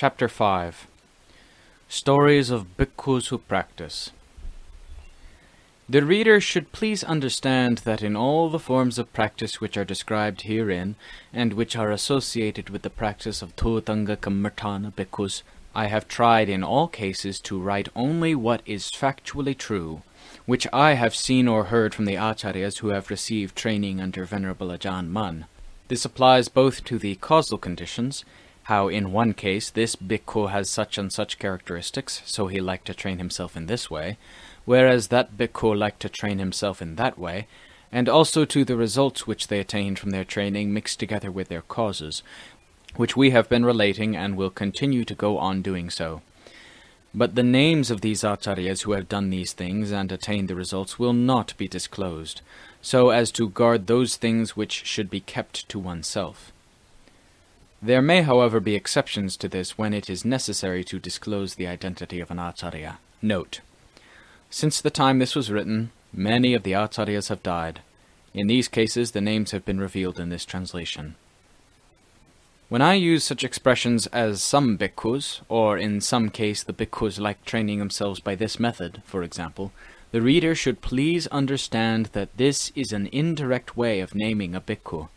Chapter 5 Stories of Bhikkhus Who Practice The reader should please understand that in all the forms of practice which are described herein, and which are associated with the practice of Dhutanga Kammatthana Bhikkhus, I have tried in all cases to write only what is factually true, which I have seen or heard from the acharyas who have received training under Venerable Ajahn Mun. This applies both to the causal conditions, how in one case this bhikkhu has such and such characteristics, so he liked to train himself in this way, whereas that bhikkhu liked to train himself in that way, and also to the results which they attained from their training mixed together with their causes, which we have been relating and will continue to go on doing so. But the names of these acharyas who have done these things and attained the results will not be disclosed, so as to guard those things which should be kept to oneself. There may, however, be exceptions to this when it is necessary to disclose the identity of an acharya. Note. Since the time this was written, many of the acharyas have died. In these cases, the names have been revealed in this translation. When I use such expressions as some bhikkhus, or in some case the bhikkhus like training themselves by this method, for example, the reader should please understand that this is an indirect way of naming a bhikkhu.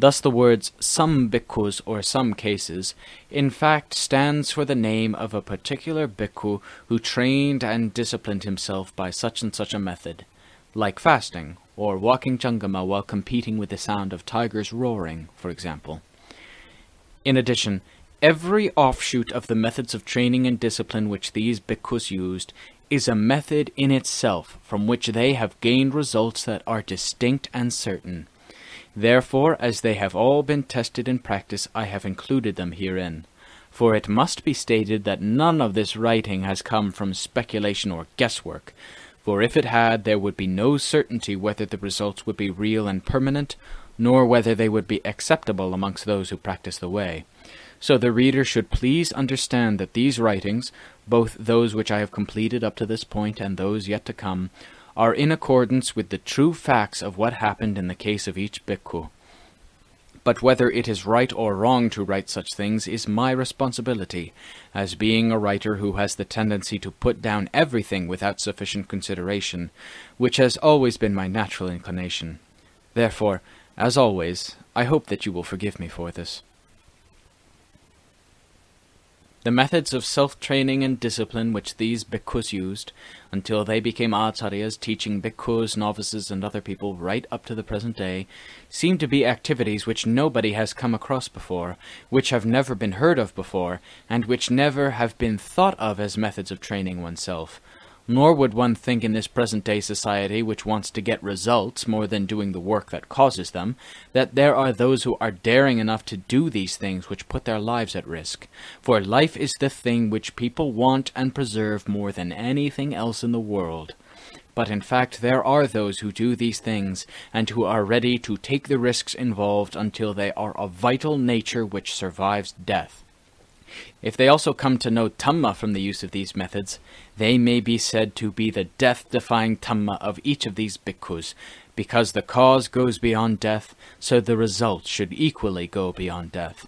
Thus the words some bhikkhus or some cases in fact stands for the name of a particular bhikkhu who trained and disciplined himself by such and such a method, like fasting, or walking cankama while competing with the sound of tigers roaring, for example. In addition, every offshoot of the methods of training and discipline which these bhikkhus used is a method in itself from which they have gained results that are distinct and certain. Therefore, as they have all been tested in practice, I have included them herein. For it must be stated that none of this writing has come from speculation or guesswork, for if it had, there would be no certainty whether the results would be real and permanent, nor whether they would be acceptable amongst those who practice the way. So the reader should please understand that these writings, both those which I have completed up to this point and those yet to come, are in accordance with the true facts of what happened in the case of each bhikkhu. But whether it is right or wrong to write such things is my responsibility, as being a writer who has the tendency to put down everything without sufficient consideration, which has always been my natural inclination. Therefore, as always, I hope that you will forgive me for this. The methods of self-training and discipline which these bhikkhus used, until they became acharyas teaching bhikkhus, novices, and other people right up to the present day, seem to be activities which nobody has come across before, which have never been heard of before, and which never have been thought of as methods of training oneself, nor would one think in this present-day society, which wants to get results more than doing the work that causes them, that there are those who are daring enough to do these things which put their lives at risk. For life is the thing which people want and preserve more than anything else in the world. But in fact there are those who do these things, and who are ready to take the risks involved until they are of vital nature which survives death. If they also come to know Dhamma from the use of these methods, they may be said to be the death-defying Dhamma of each of these bhikkhus, because the cause goes beyond death, so the result should equally go beyond death.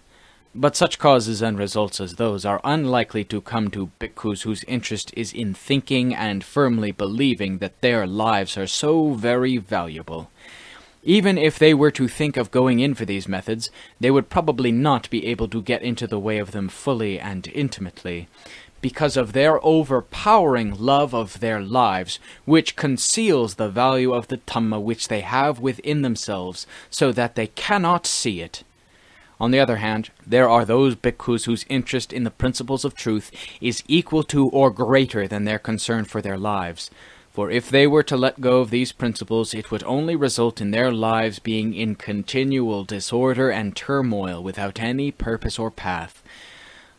But such causes and results as those are unlikely to come to bhikkhus whose interest is in thinking and firmly believing that their lives are so very valuable. Even if they were to think of going in for these methods, they would probably not be able to get into the way of them fully and intimately, because of their overpowering love of their lives, which conceals the value of the Dhamma which they have within themselves, so that they cannot see it. On the other hand, there are those bhikkhus whose interest in the principles of truth is equal to or greater than their concern for their lives, for if they were to let go of these principles, it would only result in their lives being in continual disorder and turmoil without any purpose or path.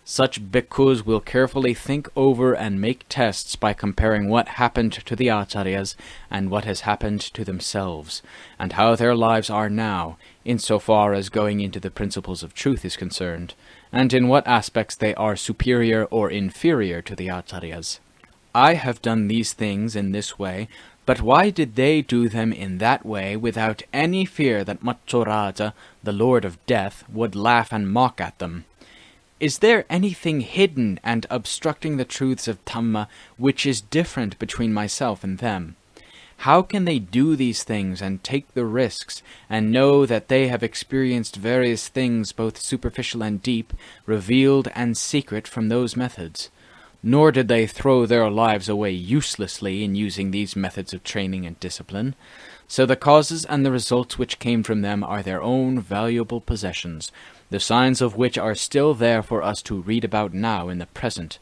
Such bhikkhus will carefully think over and make tests by comparing what happened to the acharyas and what has happened to themselves, and how their lives are now, in so far as going into the principles of truth is concerned, and in what aspects they are superior or inferior to the acharyas. I have done these things in this way, but why did they do them in that way without any fear that Maccuraja, the Lord of Death, would laugh and mock at them? Is there anything hidden and obstructing the truths of Dhamma which is different between myself and them? How can they do these things and take the risks and know that they have experienced various things both superficial and deep, revealed and secret from those methods? Nor did they throw their lives away uselessly in using these methods of training and discipline. So the causes and the results which came from them are their own valuable possessions, the signs of which are still there for us to read about now in the present.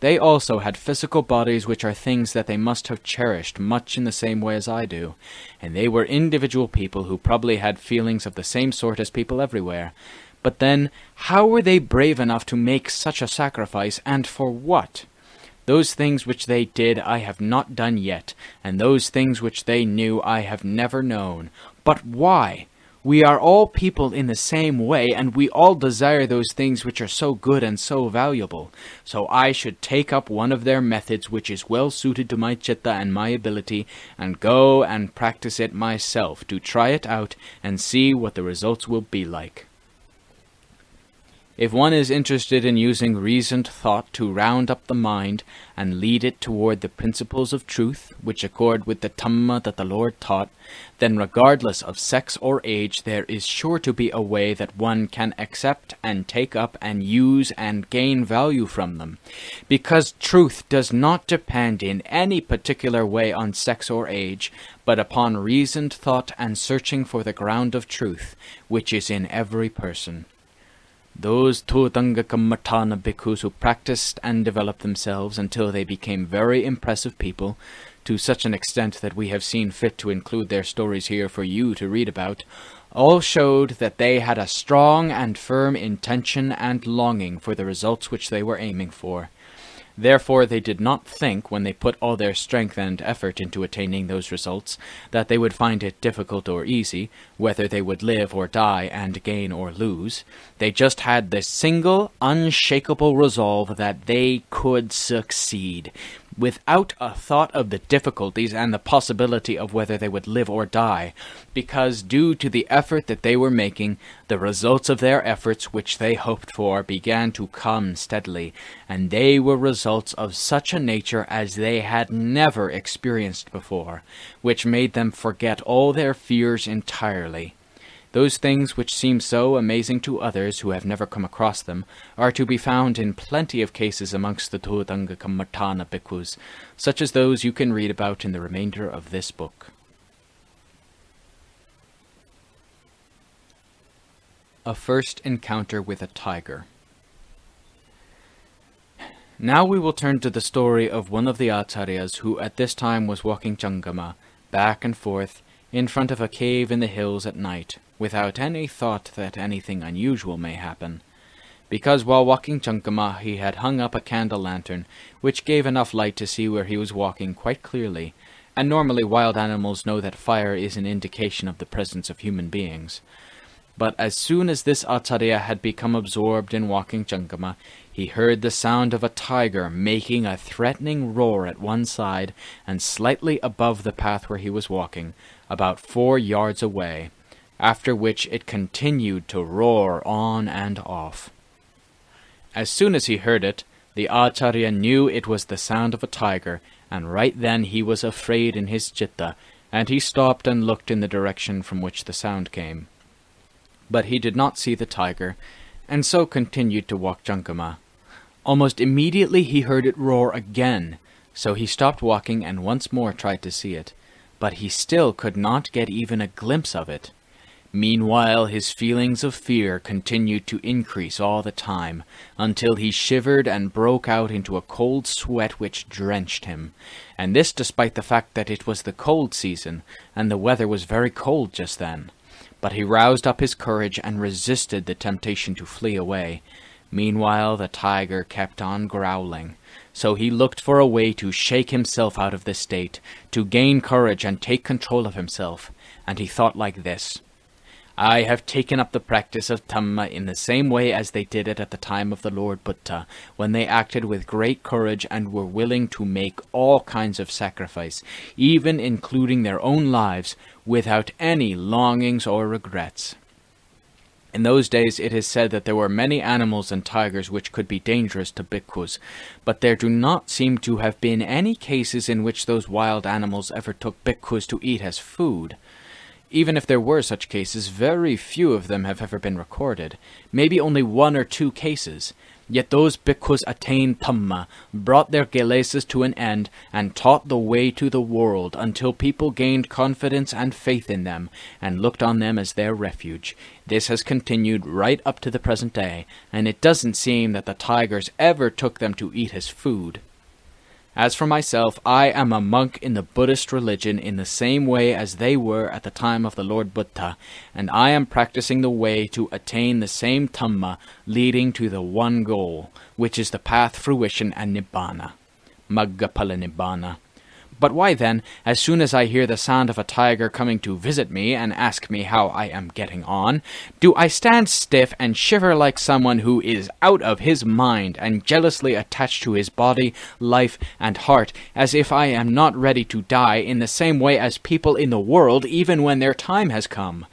They also had physical bodies which are things that they must have cherished much in the same way as I do, and they were individual people who probably had feelings of the same sort as people everywhere. But then, how were they brave enough to make such a sacrifice, and for what? Those things which they did I have not done yet, and those things which they knew I have never known. But why? We are all people in the same way, and we all desire those things which are so good and so valuable. So I should take up one of their methods which is well suited to my chitta and my ability, and go and practice it myself, to try it out and see what the results will be like. If one is interested in using reasoned thought to round up the mind and lead it toward the principles of truth, which accord with the Dhamma that the Lord taught, then regardless of sex or age, there is sure to be a way that one can accept and take up and use and gain value from them. Because truth does not depend in any particular way on sex or age, but upon reasoned thought and searching for the ground of truth, which is in every person. Those Dhutanga Kammatthana bhikkhus who practiced and developed themselves until they became very impressive people, to such an extent that we have seen fit to include their stories here for you to read about, all showed that they had a strong and firm intention and longing for the results which they were aiming for. Therefore they did not think, when they put all their strength and effort into attaining those results, that they would find it difficult or easy, whether they would live or die and gain or lose. They just had the single, unshakable resolve that they could succeed, without a thought of the difficulties and the possibility of whether they would live or die, because due to the effort that they were making, the results of their efforts which they hoped for began to come steadily, and they were results of such a nature as they had never experienced before, which made them forget all their fears entirely. Those things which seem so amazing to others who have never come across them are to be found in plenty of cases amongst the Dhutanga Kammatthana bhikkhus, such as those you can read about in the remainder of this book. A First Encounter with a Tiger Now we will turn to the story of one of the acharyas who at this time was walking Cankama, back and forth, in front of a cave in the hills at night, without any thought that anything unusual may happen, because while walking Cankama he had hung up a candle lantern, which gave enough light to see where he was walking quite clearly, and normally wild animals know that fire is an indication of the presence of human beings. But as soon as this Acharya had become absorbed in walking Cankama, he heard the sound of a tiger making a threatening roar at one side and slightly above the path where he was walking, about four yards away after which it continued to roar on and off. As soon as he heard it, the Acharya knew it was the sound of a tiger, and right then he was afraid in his chitta, and he stopped and looked in the direction from which the sound came. But he did not see the tiger, and so continued to walk Cankama. Almost immediately he heard it roar again, so he stopped walking and once more tried to see it, but he still could not get even a glimpse of it. Meanwhile, his feelings of fear continued to increase all the time, until he shivered and broke out into a cold sweat which drenched him, and this despite the fact that it was the cold season, and the weather was very cold just then. But he roused up his courage and resisted the temptation to flee away. Meanwhile, the tiger kept on growling. So he looked for a way to shake himself out of this state, to gain courage and take control of himself, and he thought like this. I have taken up the practice of Dhamma in the same way as they did it at the time of the Lord Buddha, when they acted with great courage and were willing to make all kinds of sacrifice, even including their own lives, without any longings or regrets. In those days it is said that there were many animals and tigers which could be dangerous to bhikkhus, but there do not seem to have been any cases in which those wild animals ever took bhikkhus to eat as food. Even if there were such cases, very few of them have ever been recorded, maybe only one or two cases. Yet those bhikkhus attained Dhamma, brought their kilesas to an end, and taught the way to the world until people gained confidence and faith in them, and looked on them as their refuge. This has continued right up to the present day, and it doesn't seem that the tigers ever took them to eat as food. As for myself, I am a monk in the Buddhist religion in the same way as they were at the time of the Lord Buddha, and I am practicing the way to attain the same Dhamma leading to the one goal, which is the path fruition and Nibbana. Magga Phala Nibbana. But why then, as soon as I hear the sound of a tiger coming to visit me and ask me how I am getting on, do I stand stiff and shiver like someone who is out of his mind and jealously attached to his body, life, and heart, as if I am not ready to die in the same way as people in the world even when their time has come?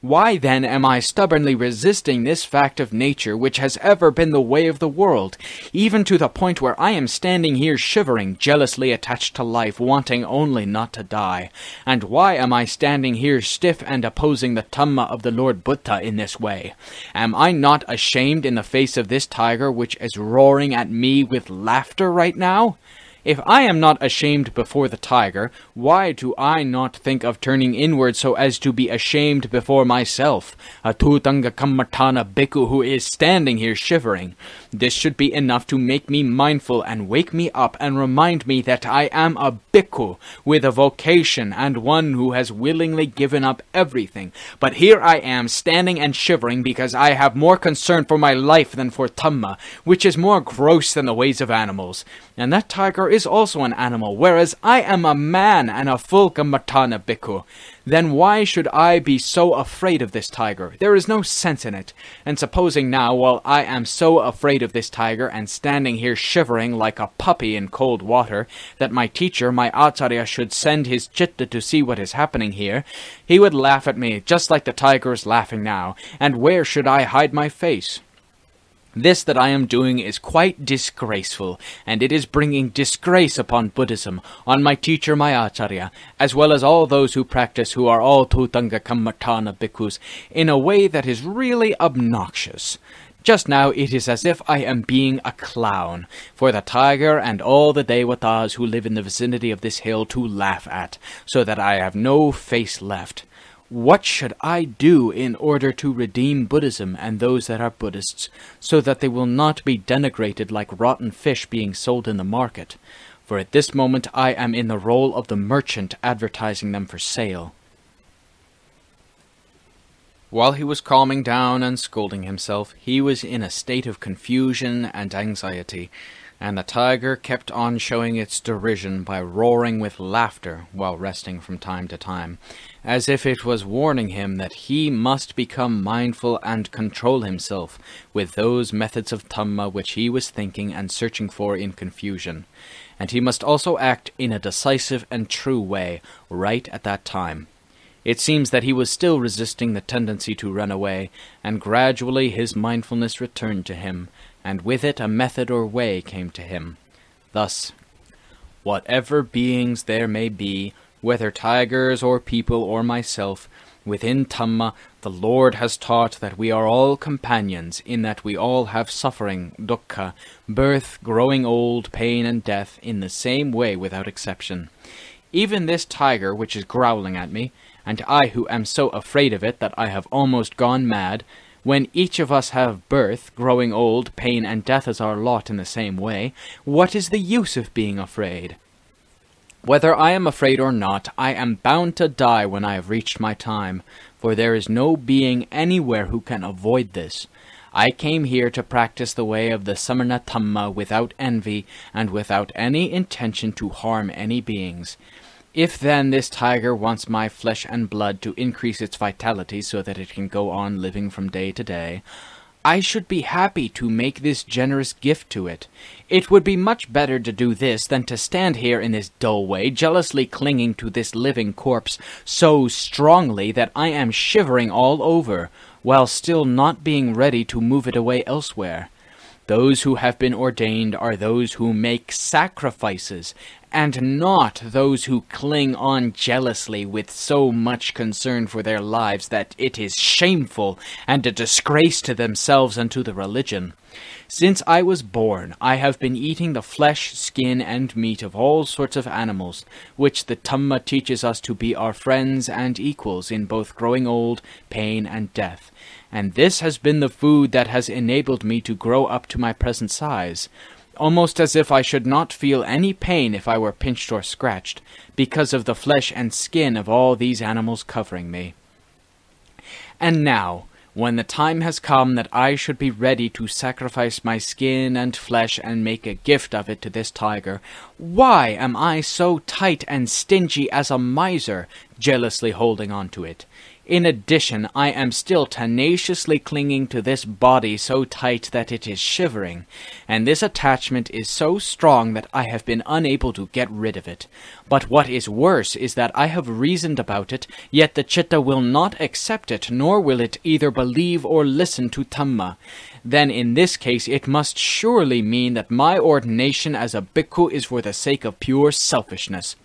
Why then am I stubbornly resisting this fact of nature which has ever been the way of the world, even to the point where I am standing here shivering, jealously attached to life, wanting only not to die? And why am I standing here stiff and opposing the Dhamma of the Lord Buddha in this way? Am I not ashamed in the face of this tiger which is roaring at me with laughter right now? If I am not ashamed before the tiger, why do I not think of turning inward so as to be ashamed before myself, a Dhutanga Kammatthana bhikkhu who is standing here shivering? This should be enough to make me mindful and wake me up and remind me that I am a bhikkhu with a vocation and one who has willingly given up everything. But here I am standing and shivering because I have more concern for my life than for Dhamma, which is more gross than the ways of animals. And that tiger is also an animal, whereas I am a man and a full Kammatthana bhikkhu then why should I be so afraid of this tiger? There is no sense in it. And supposing now, while I am so afraid of this tiger and standing here shivering like a puppy in cold water, that my teacher, my Acharya, should send his chitta to see what is happening here, he would laugh at me, just like the tiger is laughing now, and where should I hide my face? This that I am doing is quite disgraceful, and it is bringing disgrace upon Buddhism, on my teacher, my Acharya, as well as all those who practice who are all Dhutanga Kammatthana bhikkhus, in a way that is really obnoxious. Just now it is as if I am being a clown, for the tiger and all the Devatas who live in the vicinity of this hill to laugh at, so that I have no face left. What should I do in order to redeem Buddhism and those that are Buddhists, so that they will not be denigrated like rotten fish being sold in the market? For at this moment I am in the role of the merchant advertising them for sale. While he was calming down and scolding himself, he was in a state of confusion and anxiety, and the tiger kept on showing its derision by roaring with laughter while resting from time to time, as if it was warning him that he must become mindful and control himself with those methods of Dhamma which he was thinking and searching for in confusion. And he must also act in a decisive and true way, right at that time. It seems that he was still resisting the tendency to run away, and gradually his mindfulness returned to him, and with it a method or way came to him. Thus, whatever beings there may be, whether tigers or people or myself, within Dhamma the Lord has taught that we are all companions, in that we all have suffering, dukkha, birth, growing old, pain, and death, in the same way without exception. Even this tiger which is growling at me, and I who am so afraid of it that I have almost gone mad, when each of us have birth, growing old, pain, and death as our lot in the same way, what is the use of being afraid? Whether I am afraid or not, I am bound to die when I have reached my time, for there is no being anywhere who can avoid this. I came here to practice the way of the Samana Dhamma without envy and without any intention to harm any beings. If then this tiger wants my flesh and blood to increase its vitality so that it can go on living from day to day, I should be happy to make this generous gift to it. It would be much better to do this than to stand here in this dull way, jealously clinging to this living corpse so strongly that I am shivering all over, while still not being ready to move it away elsewhere. Those who have been ordained are those who make sacrifices, and not those who cling on jealously with so much concern for their lives that it is shameful and a disgrace to themselves and to the religion. Since I was born, I have been eating the flesh, skin, and meat of all sorts of animals, which the Dhamma teaches us to be our friends and equals in both growing old, pain, and death and this has been the food that has enabled me to grow up to my present size, almost as if I should not feel any pain if I were pinched or scratched, because of the flesh and skin of all these animals covering me. And now, when the time has come that I should be ready to sacrifice my skin and flesh and make a gift of it to this tiger, why am I so tight and stingy as a miser, jealously holding on to it? In addition, I am still tenaciously clinging to this body so tight that it is shivering, and this attachment is so strong that I have been unable to get rid of it. But what is worse is that I have reasoned about it, yet the chitta will not accept it, nor will it either believe or listen to Dhamma. Then in this case it must surely mean that my ordination as a bhikkhu is for the sake of pure selfishness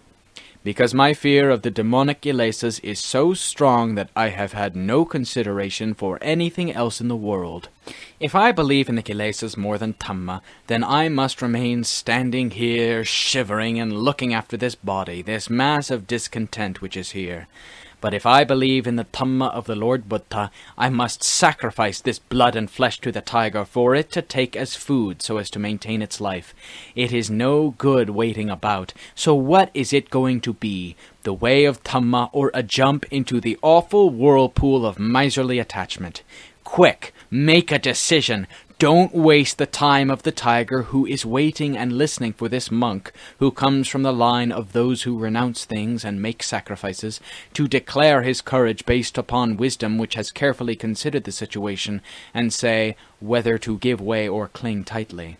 because my fear of the demonic kilesas is so strong that I have had no consideration for anything else in the world. If I believe in the kilesas more than Dhamma, then I must remain standing here, shivering and looking after this body, this mass of discontent which is here. But if I believe in the Dhamma of the Lord Buddha, I must sacrifice this blood and flesh to the tiger for it to take as food so as to maintain its life. It is no good waiting about. So what is it going to be? The way of Dhamma or a jump into the awful whirlpool of miserly attachment? Quick, make a decision. Don't waste the time of the tiger who is waiting and listening for this monk, who comes from the line of those who renounce things and make sacrifices, to declare his courage based upon wisdom which has carefully considered the situation, and say whether to give way or cling tightly.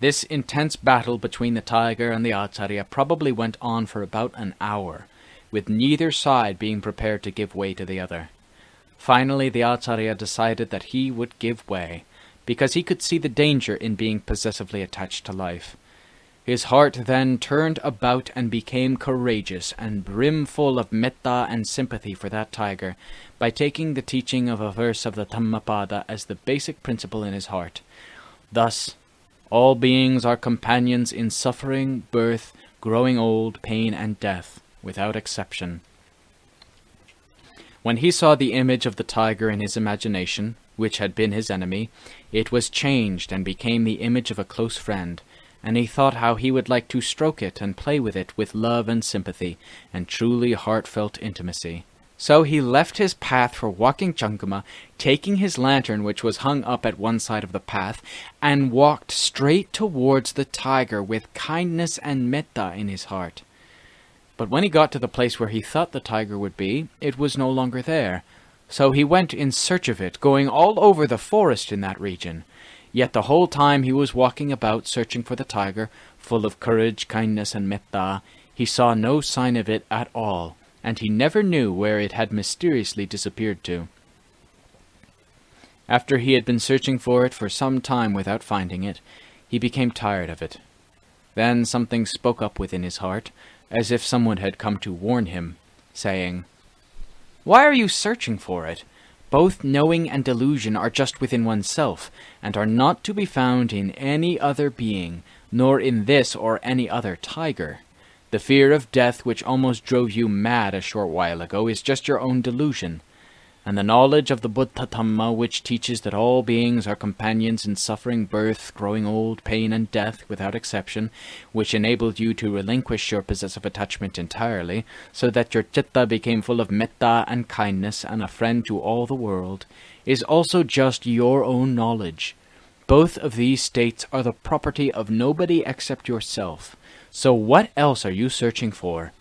This intense battle between the tiger and the Acharya probably went on for about an hour, with neither side being prepared to give way to the other. Finally, the Acharya decided that he would give way, because he could see the danger in being possessively attached to life. His heart then turned about and became courageous and brimful of metta and sympathy for that tiger by taking the teaching of a verse of the Dhammapada as the basic principle in his heart. Thus, all beings are companions in suffering, birth, growing old, pain, and death, without exception. When he saw the image of the tiger in his imagination, which had been his enemy, it was changed and became the image of a close friend, and he thought how he would like to stroke it and play with it with love and sympathy, and truly heartfelt intimacy. So he left his path for walking Cankama, taking his lantern which was hung up at one side of the path, and walked straight towards the tiger with kindness and metta in his heart. But when he got to the place where he thought the tiger would be, it was no longer there. So he went in search of it, going all over the forest in that region. Yet the whole time he was walking about searching for the tiger, full of courage, kindness, and metta, he saw no sign of it at all, and he never knew where it had mysteriously disappeared to. After he had been searching for it for some time without finding it, he became tired of it. Then something spoke up within his heart, as if someone had come to warn him, saying, Why are you searching for it? Both knowing and delusion are just within oneself, and are not to be found in any other being, nor in this or any other tiger. The fear of death which almost drove you mad a short while ago is just your own delusion and the knowledge of the Buddha Dhamma, which teaches that all beings are companions in suffering, birth, growing old, pain, and death without exception, which enabled you to relinquish your possessive attachment entirely, so that your citta became full of metta and kindness and a friend to all the world, is also just your own knowledge. Both of these states are the property of nobody except yourself. So what else are you searching for?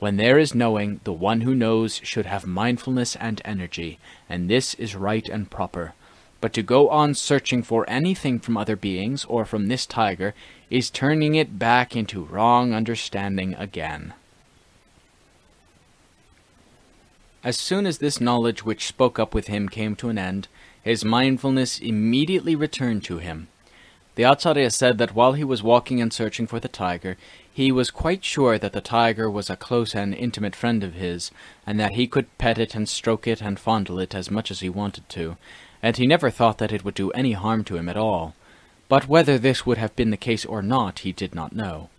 When there is knowing, the one who knows should have mindfulness and energy, and this is right and proper. But to go on searching for anything from other beings or from this tiger is turning it back into wrong understanding again. As soon as this knowledge which spoke up with him came to an end, his mindfulness immediately returned to him. The Acharya said that while he was walking and searching for the tiger, he was quite sure that the tiger was a close and intimate friend of his, and that he could pet it and stroke it and fondle it as much as he wanted to, and he never thought that it would do any harm to him at all. But whether this would have been the case or not, he did not know.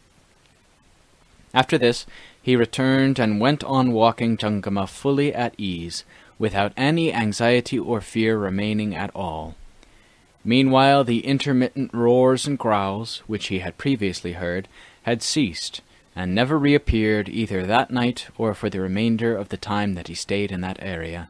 After this, he returned and went on walking Cankama fully at ease, without any anxiety or fear remaining at all. Meanwhile, the intermittent roars and growls, which he had previously heard, had ceased, and never reappeared either that night or for the remainder of the time that he stayed in that area.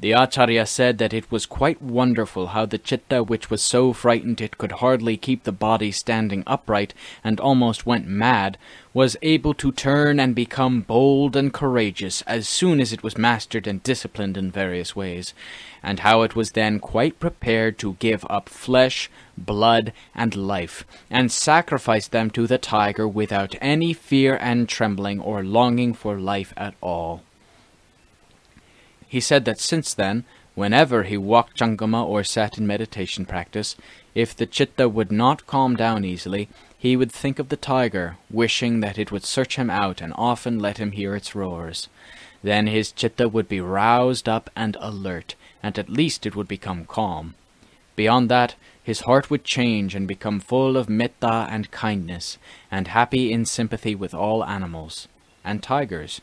The Acharya said that it was quite wonderful how the chitta, which was so frightened it could hardly keep the body standing upright and almost went mad, was able to turn and become bold and courageous as soon as it was mastered and disciplined in various ways, and how it was then quite prepared to give up flesh, blood, and life, and sacrifice them to the tiger without any fear and trembling or longing for life at all. He said that since then, whenever he walked Cankama or sat in meditation practice, if the chitta would not calm down easily, he would think of the tiger, wishing that it would search him out and often let him hear its roars. Then his chitta would be roused up and alert, and at least it would become calm. Beyond that, his heart would change and become full of metta and kindness, and happy in sympathy with all animals, and tigers,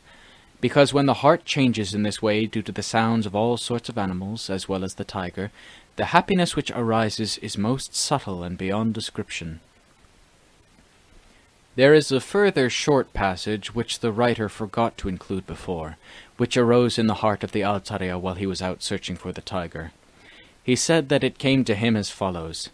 because when the heart changes in this way due to the sounds of all sorts of animals, as well as the tiger, the happiness which arises is most subtle and beyond description. There is a further short passage which the writer forgot to include before, which arose in the heart of the Acariya while he was out searching for the tiger. He said that it came to him as follows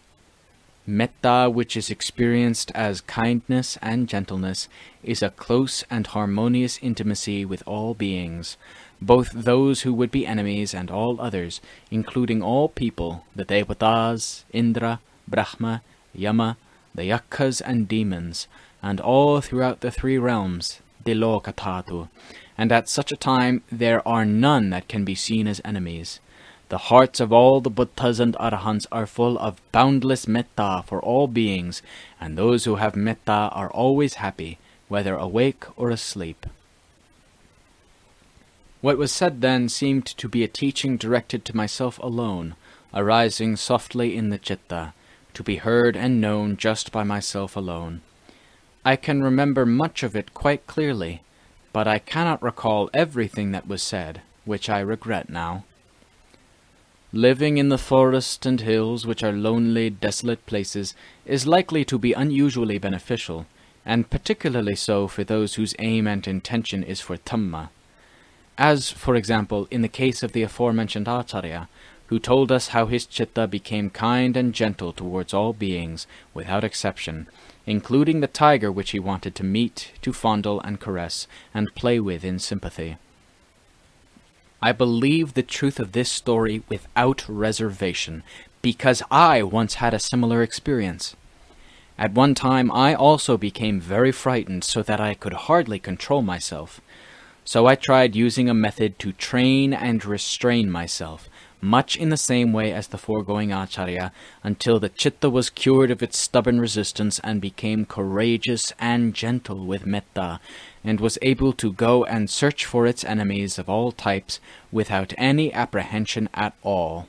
Metta, which is experienced as kindness and gentleness, is a close and harmonious intimacy with all beings, both those who would be enemies and all others, including all people, the Devatas, Indra, Brahma, Yama, the Yakshas and demons, and all throughout the three realms, Tilokadhatu, and at such a time there are none that can be seen as enemies. The hearts of all the Buddhas and Arahants are full of boundless metta for all beings, and those who have metta are always happy, whether awake or asleep. What was said then seemed to be a teaching directed to myself alone, arising softly in the citta, to be heard and known just by myself alone. I can remember much of it quite clearly, but I cannot recall everything that was said, which I regret now. Living in the forest and hills, which are lonely, desolate places, is likely to be unusually beneficial, and particularly so for those whose aim and intention is for Dhamma. As, for example, in the case of the aforementioned Acharya, who told us how his chitta became kind and gentle towards all beings, without exception, including the tiger which he wanted to meet, to fondle and caress, and play with in sympathy. I believe the truth of this story without reservation, because I once had a similar experience. At one time I also became very frightened so that I could hardly control myself. So I tried using a method to train and restrain myself, much in the same way as the foregoing acharya, until the chitta was cured of its stubborn resistance and became courageous and gentle with metta, and was able to go and search for its enemies of all types without any apprehension at all.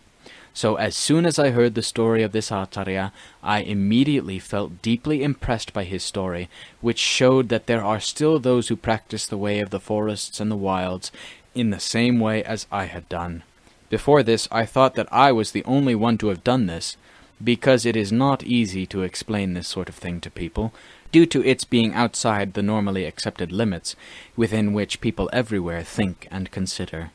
So as soon as I heard the story of this Acharya, I immediately felt deeply impressed by his story, which showed that there are still those who practice the way of the forests and the wilds in the same way as I had done. Before this, I thought that I was the only one to have done this, because it is not easy to explain this sort of thing to people, due to its being outside the normally accepted limits within which people everywhere think and consider.